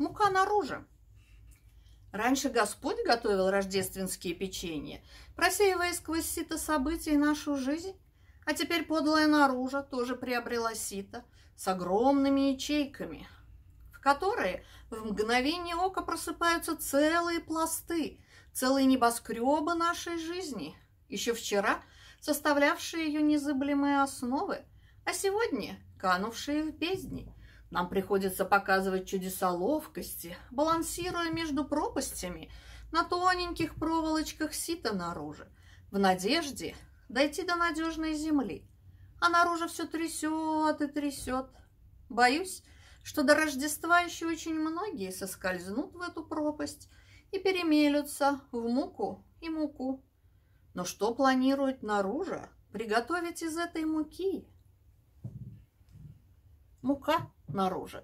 Мука наружу. Раньше Господь готовил рождественские печенья, просеивая сквозь сито событий нашу жизнь, а теперь подлая наружа тоже приобрела сито с огромными ячейками, в которые в мгновение ока просыпаются целые пласты, целые небоскребы нашей жизни, еще вчера составлявшие ее незыблемые основы, а сегодня канувшие в бездни. Нам приходится показывать чудеса ловкости, балансируя между пропастями на тоненьких проволочках сита наружу, в надежде дойти до надежной земли. А наружу все трясет и трясет. Боюсь, что до Рождества еще очень многие соскользнут в эту пропасть и перемелются в муку и муку. Но что планирует наружу приготовить из этой муки? Мука наружу.